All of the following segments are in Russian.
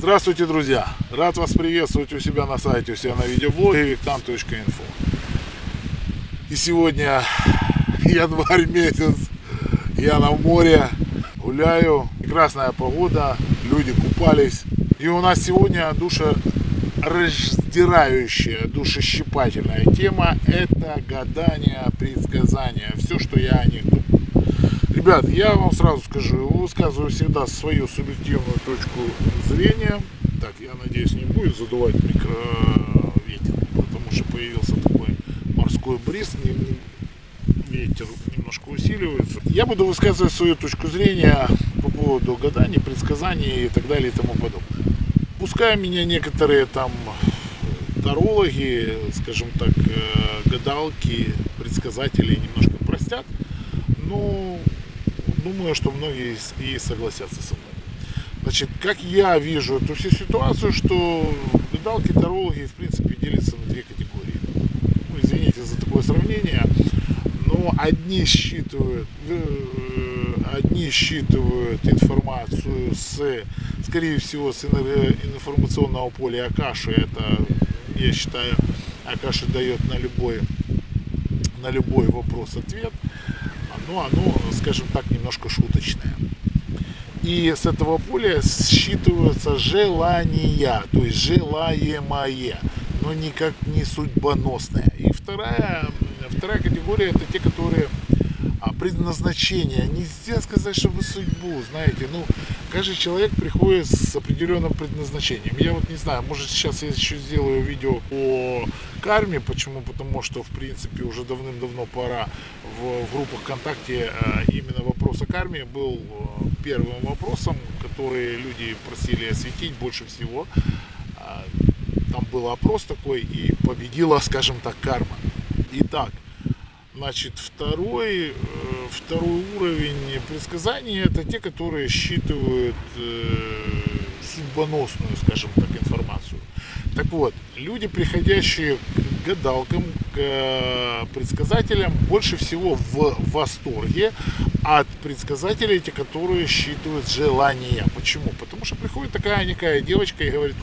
Здравствуйте, друзья! Рад вас приветствовать у себя на сайте, у себя на видеоблоге виктан.инфо. И сегодня январь месяц, я на море, гуляю, прекрасная погода, люди купались. И у нас сегодня душа раздирающая, душещипательная тема – это гадание, предсказания, все, что я о них думаю. Ребят, я вам сразу скажу, высказываю всегда свою субъективную точку зрения. Так, я надеюсь, не будет задувать микроветер, потому что появился такой морской бриз, ветер немножко усиливается. Я буду высказывать свою точку зрения по поводу гаданий, предсказаний и так далее и тому подобное. Пускай меня некоторые там тарологи, скажем так, э, гадалки, предсказатели немножко простят, но думаю, что многие и согласятся со мной. Значит, как я вижу эту всю ситуацию, что гадалки, тарологи, в принципе, делятся на две категории. Ну, извините за такое сравнение, но одни считывают, э, одни считывают информацию с, скорее всего, с информационного поля Акаши. Это, я считаю, Акаши дает на любой, на любой вопрос ответ но оно, скажем так, немножко шуточное. И с этого поля считываются желания, то есть желаемое, но никак не судьбоносное. И вторая, вторая категория это те, которые а, предназначение. Нельзя сказать, чтобы судьбу, знаете, ну, каждый человек приходит с определенным предназначением. Я вот не знаю, может сейчас я еще сделаю видео по карме, почему? Потому что, в принципе, уже давным-давно пора в, в группах ВКонтакте а, именно вопрос о карме был а, первым вопросом, который люди просили осветить больше всего. Там был опрос такой, и победила, скажем так, карма. Итак, Значит, второй, э, второй уровень предсказаний это те, которые считывают э, судьбоносную, скажем так, информацию. Так вот, люди, приходящие к гадалкам, к э, предсказателям, больше всего в восторге от предсказателей, те, которые считывают желания. Почему? Потому что приходит такая некая девочка и говорит,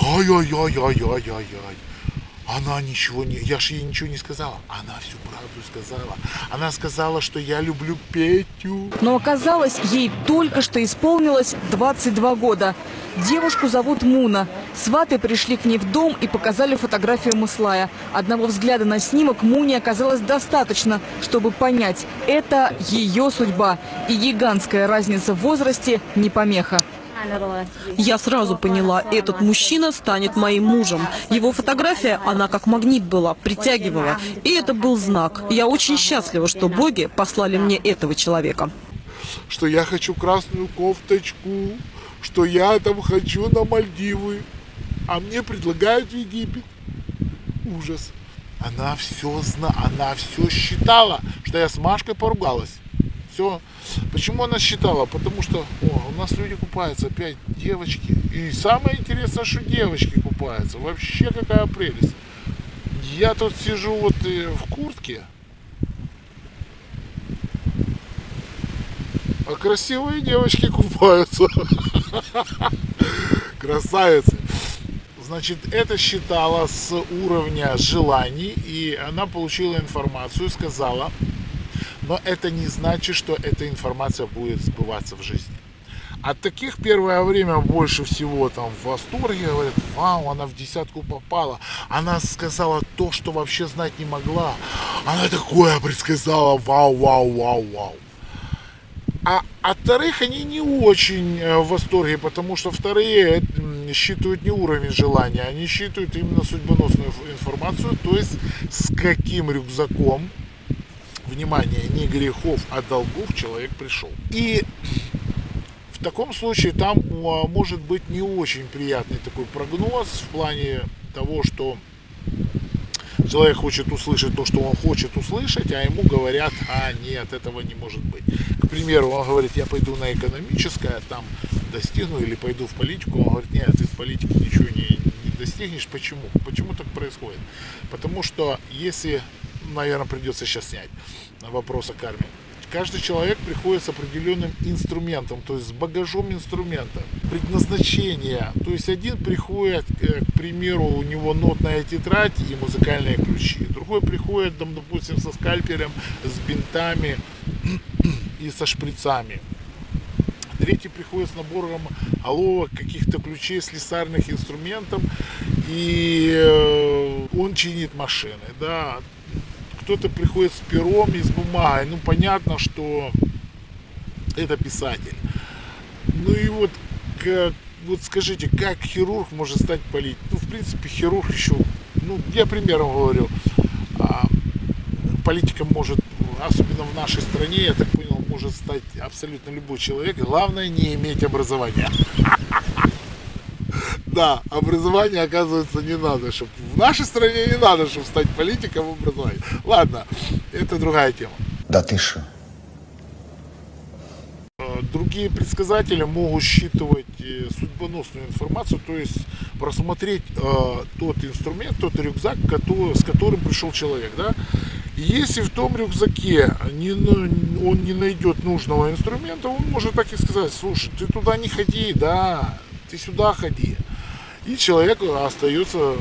ай-яй-яй-яй-яй-яй-яй. Она ничего не... Я же ей ничего не сказала. Она всю правду сказала. Она сказала, что я люблю Петю. Но оказалось, ей только что исполнилось 22 года. Девушку зовут Муна. Сваты пришли к ней в дом и показали фотографию Маслая. Одного взгляда на снимок Муне оказалось достаточно, чтобы понять, это ее судьба. И гигантская разница в возрасте не помеха. Я сразу поняла, этот мужчина станет моим мужем. Его фотография, она как магнит была, притягивала. И это был знак. Я очень счастлива, что боги послали мне этого человека. Что я хочу красную кофточку, что я там хочу на Мальдивы, а мне предлагают в Египет. Ужас. Она все зна, она все считала, что я с Машкой поругалась все. Почему она считала? Потому что о, у нас люди купаются, опять девочки. И самое интересное, что девочки купаются. Вообще какая прелесть. Я тут сижу вот в куртке. А красивые девочки купаются. Красавицы. Значит, это считала с уровня желаний, и она получила информацию, сказала, но это не значит, что эта информация будет сбываться в жизни. От таких первое время больше всего там в восторге, говорят, вау, она в десятку попала. Она сказала то, что вообще знать не могла. Она такое предсказала, вау, вау, вау, вау. А от вторых они не очень э, в восторге, потому что вторые считывают не уровень желания, они считывают именно судьбоносную информацию, то есть с каким рюкзаком внимание, не грехов, а долгов человек пришел. И в таком случае там а, может быть не очень приятный такой прогноз в плане того, что человек хочет услышать то, что он хочет услышать, а ему говорят, а нет, этого не может быть. К примеру, он говорит, я пойду на экономическое, там достигну, или пойду в политику, он говорит, нет, ты в политике ничего не, не достигнешь. Почему? Почему так происходит? Потому что если наверное, придется сейчас снять вопрос о карме. каждый человек приходит с определенным инструментом, то есть с багажом инструмента, предназначение. То есть один приходит, э, к примеру, у него нотная тетрадь и музыкальные ключи. Другой приходит, допустим, со скальпелем, с бинтами и со шприцами. Третий приходит с набором головок, каких-то ключей, слесарных инструментов, и э, он чинит машины, да. Кто-то приходит с пером и с бумагой, ну понятно, что это писатель. Ну и вот, как, вот скажите, как хирург может стать политиком? Ну, в принципе, хирург еще, ну, я примером говорю, а, политиком может, особенно в нашей стране, я так понял, может стать абсолютно любой человек. Главное не иметь образования. Да, образование, оказывается, не надо, чтобы в нашей стране не надо, чтобы стать политиком образования. Ладно, это другая тема. Да ты что? Э, другие предсказатели могут считывать судьбоносную информацию, то есть просмотреть э, тот инструмент, тот рюкзак, который, с которым пришел человек, да, если в том рюкзаке не, он не найдет нужного инструмента, он может так и сказать, слушай, ты туда не ходи, да, ты сюда ходи. И человек остается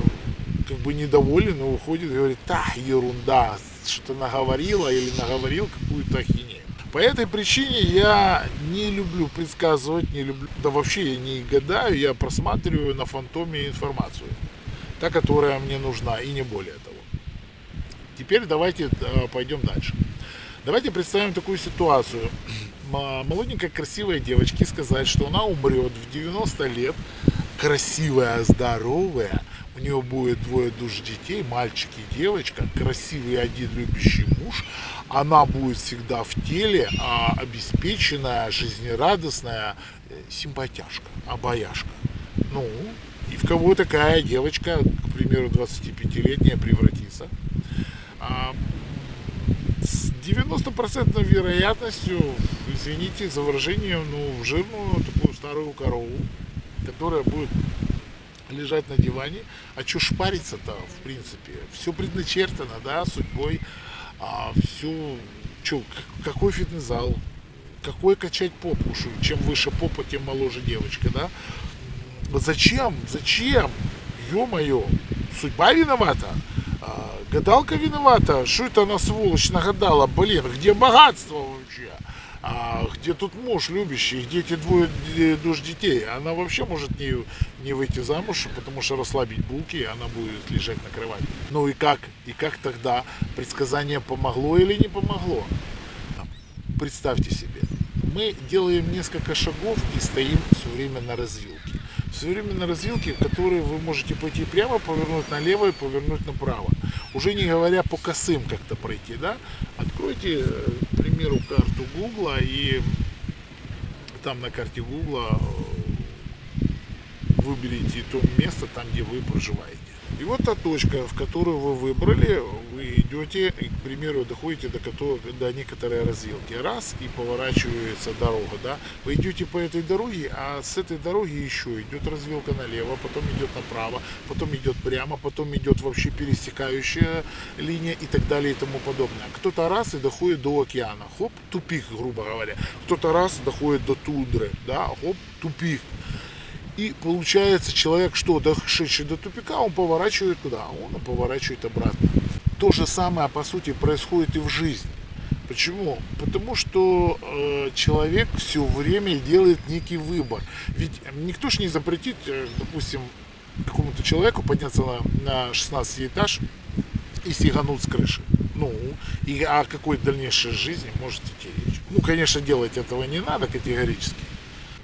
как бы недоволен и уходит и говорит, да, ерунда, что-то наговорила или наговорил какую-то ахинею. По этой причине я не люблю предсказывать, не люблю, да вообще я не гадаю, я просматриваю на фантоме информацию, та, которая мне нужна, и не более того. Теперь давайте э, пойдем дальше. Давайте представим такую ситуацию. Молоденькая красивая девочка сказать, что она умрет в 90 лет, красивая, здоровая, у нее будет двое душ детей, мальчик и девочка, красивый один любящий муж, она будет всегда в теле, а обеспеченная, жизнерадостная, э, симпатяшка, обаяшка. Ну, и в кого такая девочка, к примеру, 25-летняя превратится? А, с 90% вероятностью, извините за выражение, ну, в жирную такую старую корову, которая будет лежать на диване. А что шпариться-то, в принципе? Все предначертано, да, судьбой. А все, что, какой фитнес-зал? Какой качать попу? Чем выше попа, тем моложе девочка, да? Зачем? Зачем? Ё-моё, судьба виновата? А, гадалка виновата? Что это она, сволочь, нагадала? Блин, где богатство? А где тут муж любящий, где эти двое душ детей? Она вообще может не, не выйти замуж, потому что расслабить булки, и она будет лежать на кровати. Ну и как? И как тогда? Предсказание помогло или не помогло? Представьте себе, мы делаем несколько шагов и стоим все время на развилке. Все время на развилке, в которой вы можете пойти прямо, повернуть налево и повернуть направо. Уже не говоря по косым как-то пройти, да? Откройте э, примеру, карту Гугла и там на карте Гугла выберите то место, там, где вы проживаете. И вот та точка, в которую вы выбрали, вы идете, и, к примеру, доходите до, до некоторой развилки. Раз, и поворачивается дорога, да. Вы идете по этой дороге, а с этой дороги еще идет развилка налево, потом идет направо, потом идет прямо, потом идет вообще пересекающая линия и так далее и тому подобное. Кто-то раз и доходит до океана, хоп, тупик, грубо говоря. Кто-то раз доходит до тундры, да, хоп, тупик. И получается, человек, что дошедший до тупика, он поворачивает туда, а он поворачивает обратно. То же самое, по сути, происходит и в жизни. Почему? Потому что э, человек все время делает некий выбор. Ведь никто же не запретит, э, допустим, какому-то человеку подняться на, на 16 этаж и сигануть с крыши. Ну, и о какой дальнейшей жизни может идти речь? Ну, конечно, делать этого не надо категорически.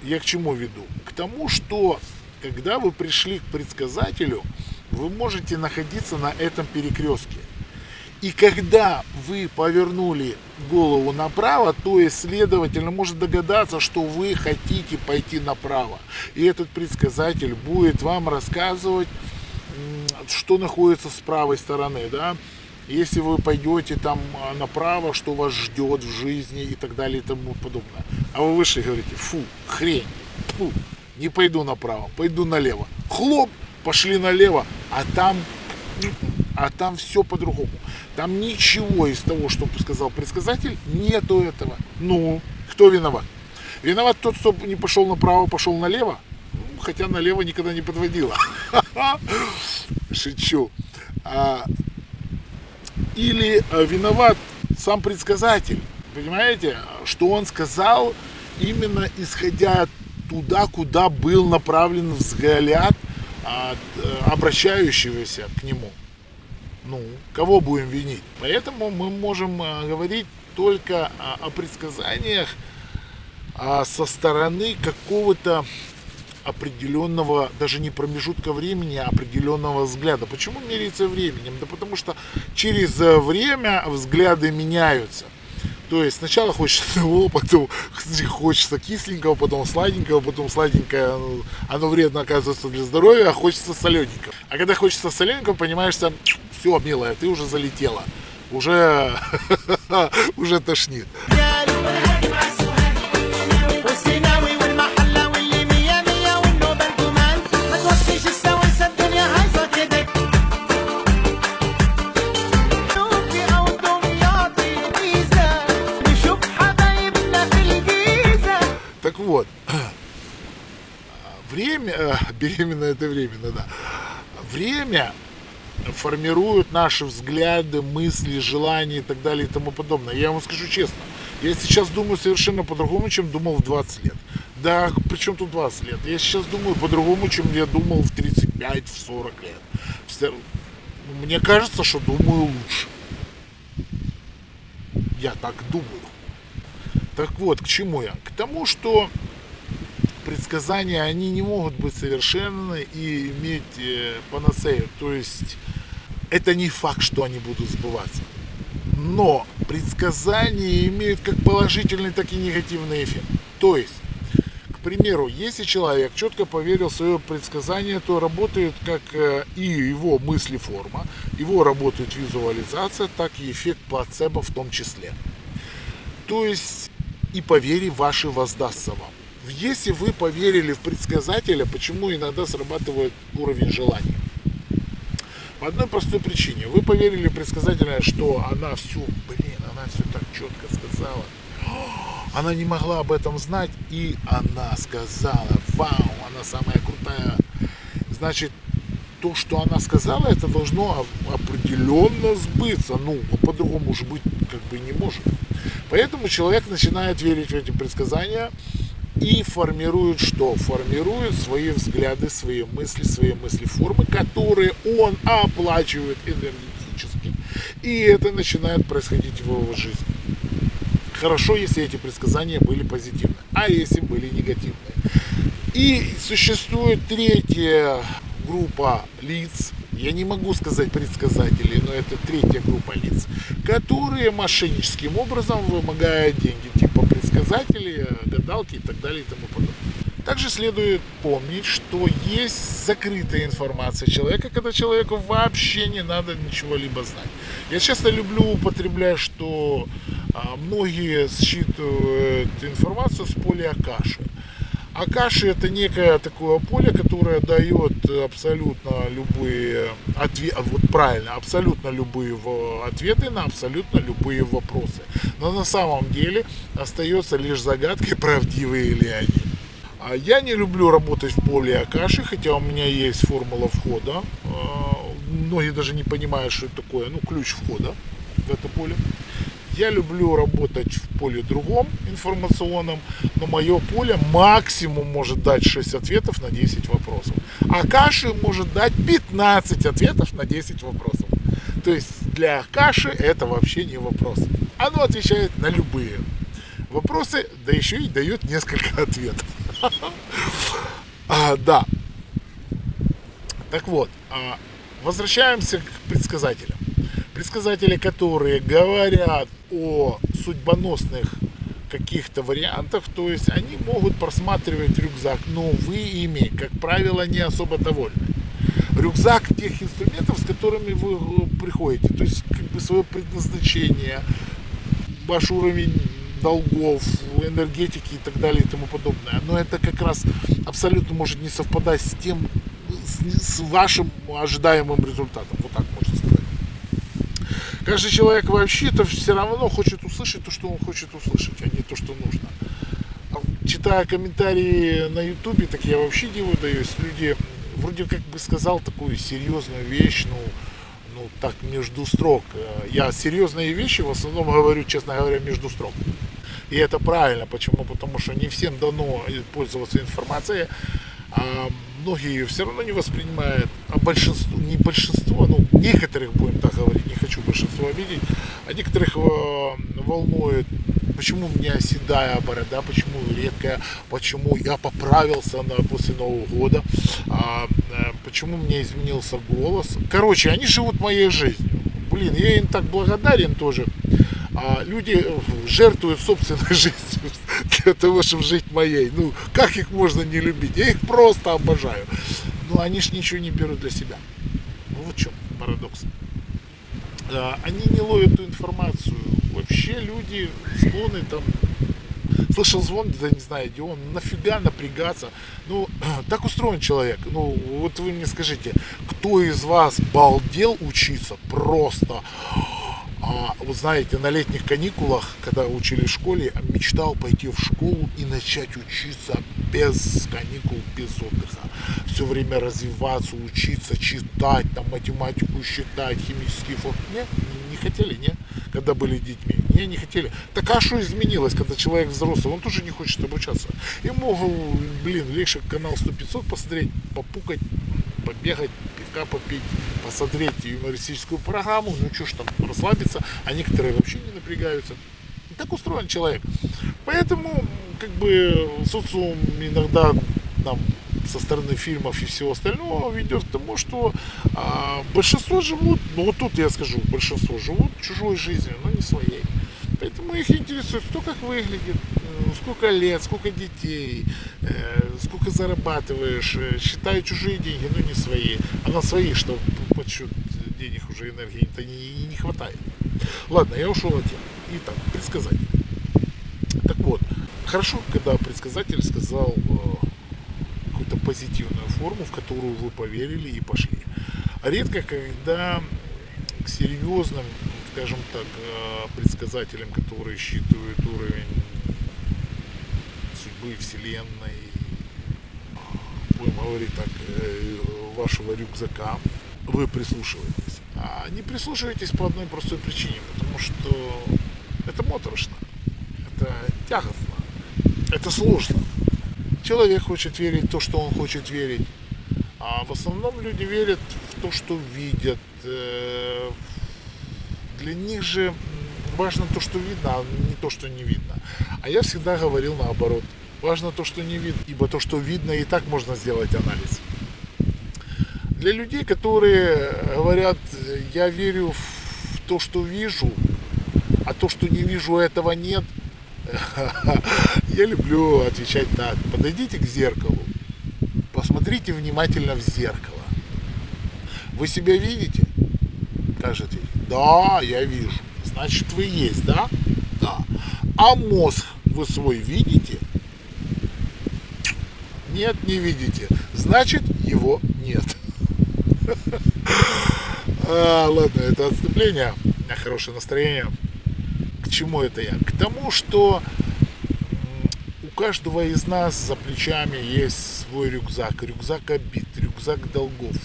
Я к чему веду? Тому, что когда вы пришли к предсказателю, вы можете находиться на этом перекрестке. И когда вы повернули голову направо, то есть следовательно может догадаться, что вы хотите пойти направо. И этот предсказатель будет вам рассказывать, что находится с правой стороны. Да? Если вы пойдете там а, направо, что вас ждет в жизни и так далее и тому подобное. А вы вышли и говорите, фу, хрень, фу, не пойду направо, пойду налево. Хлоп, пошли налево, а там А там все по-другому. Там ничего из того, что сказал предсказатель, нету этого. Ну, кто виноват? Виноват тот, кто не пошел направо, пошел налево? Хотя налево никогда не подводила. Шучу. А, или а, виноват сам предсказатель. Понимаете, что он сказал именно исходя туда, куда был направлен взгляд от э, обращающегося к нему. Ну, кого будем винить? Поэтому мы можем э, говорить только о предсказаниях а со стороны какого-то определенного, даже не промежутка времени, а определенного взгляда. Почему меряется временем? Да потому что через э, время взгляды меняются. То есть сначала хочется того, потом хочется кисленького, потом сладенького, потом сладенькое, ну, оно вредно оказывается для здоровья, а хочется солененького. А когда хочется солененького, понимаешь, что все, милая, ты уже залетела, уже, уже тошнит. Беременна это временно, да. Время формирует наши взгляды, мысли, желания и так далее и тому подобное. Я вам скажу честно, я сейчас думаю совершенно по-другому, чем думал в 20 лет. Да, причем тут 20 лет. Я сейчас думаю по-другому, чем я думал в 35, в 40 лет. Мне кажется, что думаю лучше. Я так думаю. Так вот, к чему я? К тому, что предсказания, они не могут быть совершенны и иметь э, панацею. То есть, это не факт, что они будут сбываться. Но предсказания имеют как положительный, так и негативный эффект. То есть, к примеру, если человек четко поверил в свое предсказание, то работает как э, и его мысли форма, его работает визуализация, так и эффект плацебо в том числе. То есть и по вере вашей воздастся вам. Если вы поверили в предсказателя, почему иногда срабатывает уровень желания? По одной простой причине. Вы поверили в предсказателя, что она все, блин, она все так четко сказала. Она не могла об этом знать, и она сказала, вау, она самая крутая. Значит, то, что она сказала, это должно определенно сбыться. Ну, по-другому уже быть как бы не может. Поэтому человек начинает верить в эти предсказания и формирует что? Формирует свои взгляды, свои мысли, свои мысли формы, которые он оплачивает энергетически. И это начинает происходить в его жизни. Хорошо, если эти предсказания были позитивны, а если были негативные. И существует третья группа лиц, я не могу сказать предсказателей, но это третья группа лиц, которые мошенническим образом вымогают деньги, типа гадалки и так далее и тому подобное. Также следует помнить, что есть закрытая информация человека, когда человеку вообще не надо ничего либо знать. Я часто люблю употреблять, что а, многие считывают информацию с поля Акаши. Это некое такое поле, которое дает абсолютно любые ответы, вот правильно, абсолютно любые ответы на абсолютно любые вопросы. Но на самом деле остается лишь загадкой, правдивые ли они. А я не люблю работать в поле Акаши, хотя у меня есть формула входа. А, многие даже не понимают, что это такое, ну, ключ входа в это поле. Я люблю работать в поле другом информационном, но мое поле максимум может дать 6 ответов на 10 вопросов. А каши может дать 15 ответов на 10 вопросов. То есть для каши это вообще не вопрос. Оно отвечает на любые вопросы, да еще и дает несколько ответов. А, да. Так вот, а, возвращаемся к предсказателям предсказатели, которые говорят о судьбоносных каких-то вариантах, то есть они могут просматривать рюкзак, но вы ими, как правило, не особо довольны. Рюкзак тех инструментов, с которыми вы э, приходите, то есть как бы свое предназначение, ваш уровень долгов, энергетики и так далее и тому подобное. Но это как раз абсолютно может не совпадать с тем, с, вашим ожидаемым результатом. Вот так. Каждый человек вообще-то все равно хочет услышать то, что он хочет услышать, а не то, что нужно. А читая комментарии на ютубе, так я вообще не выдаюсь. Люди вроде как бы сказал такую серьезную вещь, ну, ну так между строк. Я серьезные вещи в основном говорю, честно говоря, между строк. И это правильно. Почему? Потому что не всем дано пользоваться информацией. Многие ее все равно не воспринимают. А большинство, не большинство, ну некоторых будем так говорить, не хочу большинство обидеть, а некоторых э, волнует почему у меня седая борода, почему редкая, почему я поправился на, после Нового года, а, э, почему у меня изменился голос. Короче, они живут моей жизнью. Блин, я им так благодарен тоже а люди э, жертвуют собственной жизнью того, чтобы жить моей. Ну, как их можно не любить? Я их просто обожаю. Но они ж ничего не берут для себя. Ну, вот в чем парадокс. А, они не ловят эту информацию. Вообще люди склонны там слышал звон, да не знаю, где он, нафига напрягаться. Ну, так устроен человек. Ну, вот вы мне скажите, кто из вас балдел учиться просто? А, вы знаете, на летних каникулах, когда учили в школе, мечтал пойти в школу и начать учиться без каникул, без отдыха. Все время развиваться, учиться, читать, там, математику считать, химический фон. Нет, не хотели, нет, когда были детьми. Не, не хотели. Так а что изменилось, когда человек взрослый? Он тоже не хочет обучаться. Ему, блин, легче канал 100-500 посмотреть, попукать, побегать, пивка попить, посмотреть юмористическую программу, ну что ж там, расслабиться, а некоторые вообще не напрягаются. Так устроен человек. Поэтому, как бы, социум иногда нам со стороны фильмов и всего остального ведет к тому, что а, большинство живут, ну вот тут я скажу, большинство живут чужой жизнью, но не своей. Поэтому их интересует, кто как выглядит, э, сколько лет, сколько детей, э, сколько зарабатываешь, э, считаю чужие деньги, но не свои. А на свои, что подсчет денег уже энергии-то не, не хватает. Ладно, я ушел от темы. Итак, предсказатель. Так вот, хорошо, когда предсказатель сказал какую-то позитивную форму, в которую вы поверили и пошли. А редко, когда к серьезным скажем так, э, предсказателям, которые считывают уровень судьбы Вселенной, будем говорить так, э, вашего рюкзака, вы прислушиваетесь. А не прислушиваетесь по одной простой причине, потому что это моторошно, это тягостно, это сложно. Человек хочет верить в то, что он хочет верить. А в основном люди верят в то, что видят, э, для них же важно то, что видно, а не то, что не видно. А я всегда говорил наоборот. Важно то, что не видно, ибо то, что видно, и так можно сделать анализ. Для людей, которые говорят, я верю в то, что вижу, а то, что не вижу, этого нет, я люблю отвечать так. Подойдите к зеркалу, посмотрите внимательно в зеркало. Вы себя видите? Ответить? Да, я вижу. Значит, вы есть, да? Да. А мозг вы свой видите? Нет, не видите. Значит, его нет. А, ладно, это отступление. У меня хорошее настроение. К чему это я? К тому, что у каждого из нас за плечами есть свой рюкзак. Рюкзак обид, рюкзак долгов.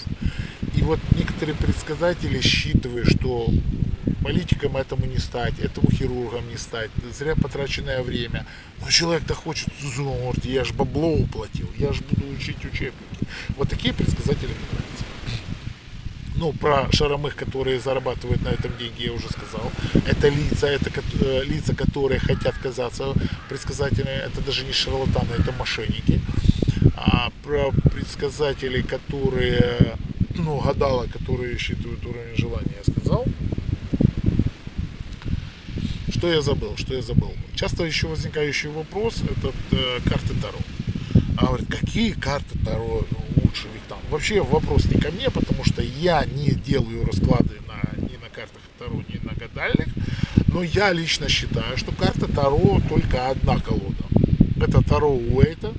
И вот некоторые предсказатели считывают, что политиком этому не стать, этому хирургом не стать, зря потраченное время. Но человек-то хочет, я же бабло уплатил, я же буду учить учебники. Вот такие предсказатели мне. Ну, про шаромых, которые зарабатывают на этом деньги, я уже сказал. Это лица, это э, лица, которые хотят казаться предсказателями. Это даже не шарлатаны, это мошенники. А про предсказателей, которые ну, гадала, которые считывают уровень желания, я сказал. Что я забыл? Что я забыл? Часто еще возникающий вопрос это э, карты Таро. А говорит, какие карты Таро там? Вообще вопрос не ко мне, потому что я не делаю расклады на, ни на картах Таро, ни на гадальных. Но я лично считаю, что карта Таро только одна колода. Это Таро Уэйта,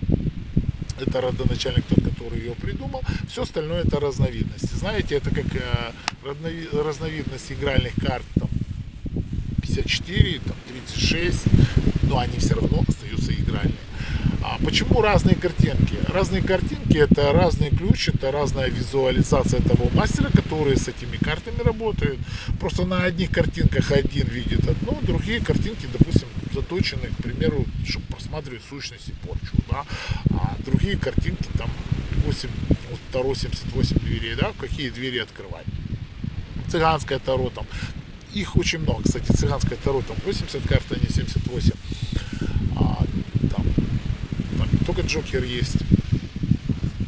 это родоначальник тот, который ее придумал. Все остальное это разновидности. Знаете, это как э, разнови- разновидность игральных карт там 54, там 36, но они все равно остаются игральные. А почему разные картинки? Разные картинки это разный ключ, это разная визуализация того мастера, который с этими картами работает. Просто на одних картинках один видит одно, другие картинки, допустим, заточены, к примеру, чтобы просматривать сущности порчу, да, а другие картинки там 8, вот Таро 78 дверей, да, какие двери открывать. Цыганское Таро там, их очень много, кстати, цыганское Таро там 80 карт, а не 78. А, там, там не только Джокер есть,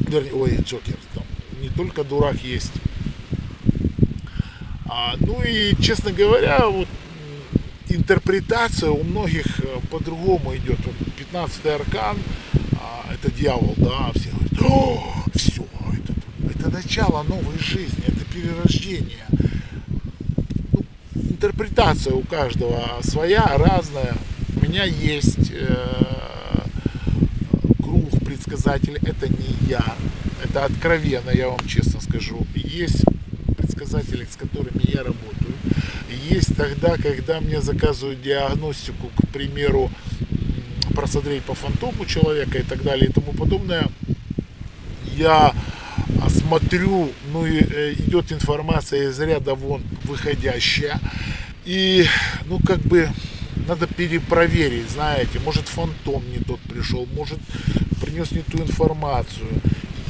вернее, ой, Джокер, там не только дурак есть. А, ну и, честно говоря, вот интерпретация у многих э, по-другому идет. Вот 15 аркан, а, это дьявол, да, все говорят, о, все, это, это начало новой жизни, это перерождение. Ну, интерпретация у каждого своя, разная. У меня есть э, круг предсказателей, это не я, это откровенно, я вам честно скажу. Есть предсказатели, с которыми я работаю. Есть тогда, когда мне заказывают диагностику, к примеру, просмотреть по фантому человека и так далее и тому подобное. Я смотрю, ну и э, идет информация из ряда вон выходящая. И, ну, как бы, надо перепроверить, знаете, может фантом не тот пришел, может принес не ту информацию.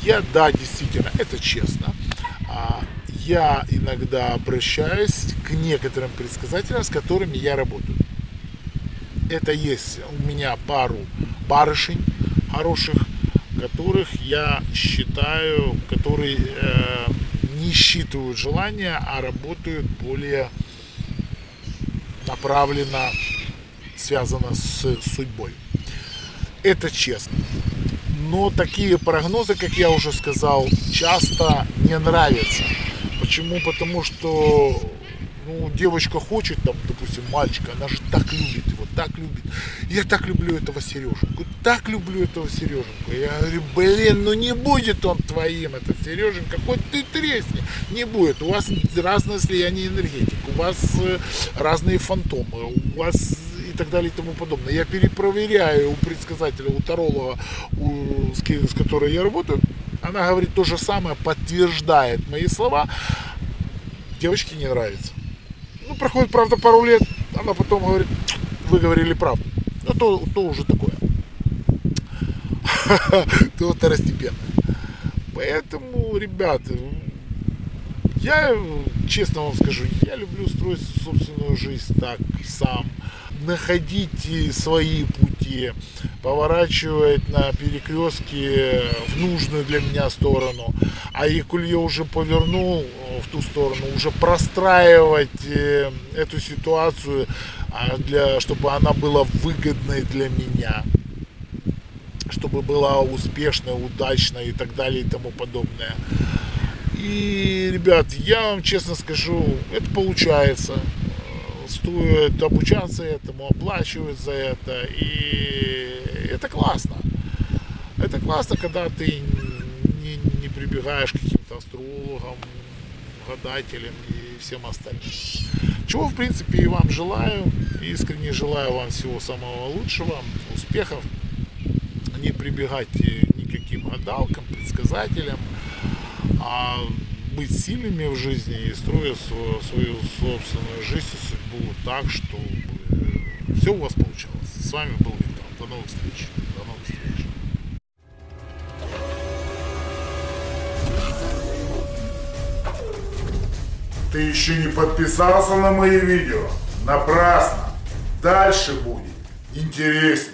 Я, да, действительно, это честно. А, Я иногда обращаюсь к некоторым предсказателям, с которыми я работаю. Это есть у меня пару барышень хороших, которых я считаю, которые э, не считывают желания, а работают более направленно, связано с судьбой. Это честно. Но такие прогнозы, как я уже сказал, часто не нравятся. Почему? Потому что ну, девочка хочет, там, допустим, мальчика, она же так любит его, так любит. Я так люблю этого Сереженьку, так люблю этого Сереженьку. Я говорю, блин, ну не будет он твоим, этот Сереженька, хоть ты тресни, не будет. У вас разное слияние энергетик, у вас э, разные фантомы, у вас и так далее и тому подобное. Я перепроверяю у предсказателя, у таролога, у, с, с которой я работаю, она говорит то же самое, подтверждает мои слова. Девочке не нравится. Ну, проходит, правда, пару лет, она потом говорит, вы говорили правду. Ну, то, то уже такое. То второстепенно. Поэтому, ребята, я, честно вам скажу, я люблю строить собственную жизнь так, сам. Находить свои пути, поворачивать на перекрестке в нужную для меня сторону. А и коль я уже повернул э, в ту сторону, уже простраивать э, эту ситуацию, а, для, чтобы она была выгодной для меня чтобы была успешная, удачная и так далее и тому подобное. И, ребят, я вам честно скажу, это получается. Стоит обучаться этому, оплачивать за это. И это классно. Это классно, когда ты не, не прибегаешь к каким-то астрологам, гадателям и всем остальным. Чего, в принципе, и вам желаю. Искренне желаю вам всего самого лучшего, успехов. Не прибегайте никаким гадалкам, предсказателям, а быть сильными в жизни и строить свою, свою собственную жизнь и судьбу так, чтобы все у вас получалось. С вами был Виктор. До новых встреч. До новых встреч. Ты еще не подписался на мои видео? Напрасно. Дальше будет интереснее.